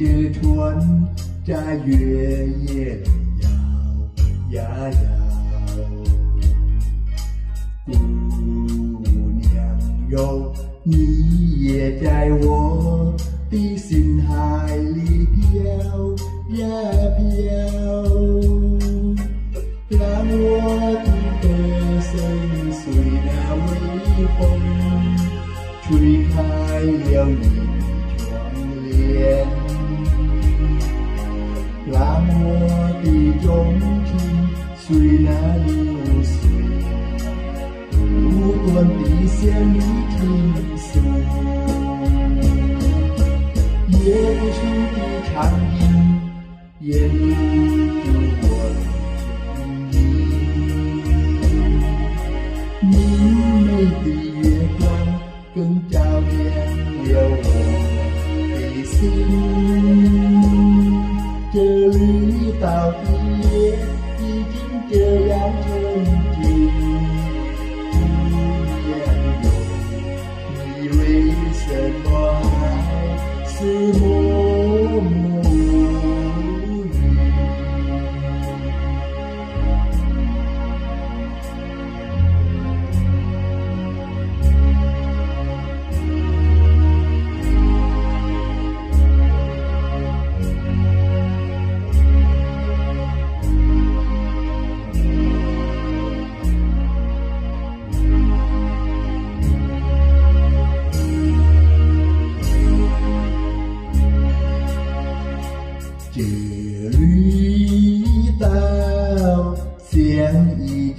着船在月夜里摇呀摇。姑娘哟，你也在我的心海里飘呀飘，让我的歌声随那微风吹开了你的窗帘，让我的钟情随那流水不断的向你倾诉。耶稣的长音沿路绿岛的夜已经这样沉静，姑娘哟，你为什么还是默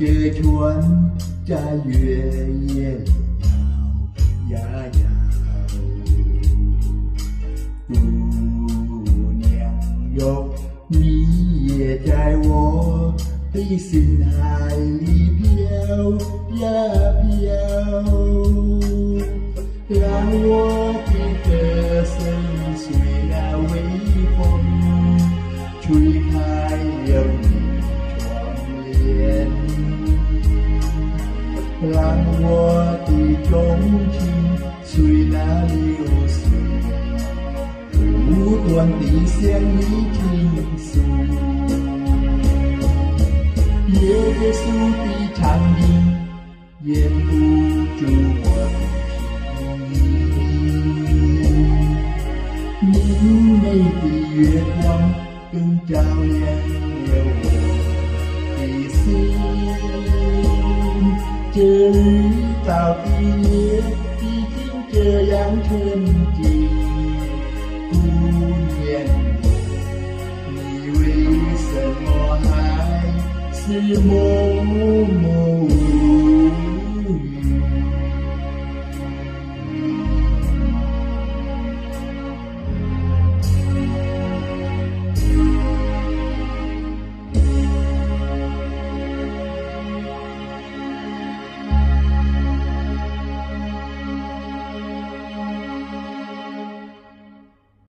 像一只船，在月夜里摇呀摇。姑娘哟，你也在我的心海里飘呀飘。让我让我的钟情随那流水不断地向你倾诉。耶稣的长音掩不住我的心，明媚的月光更照亮了我的心。这绿岛的夜已经这样沉静，姑娘你为什么还是默默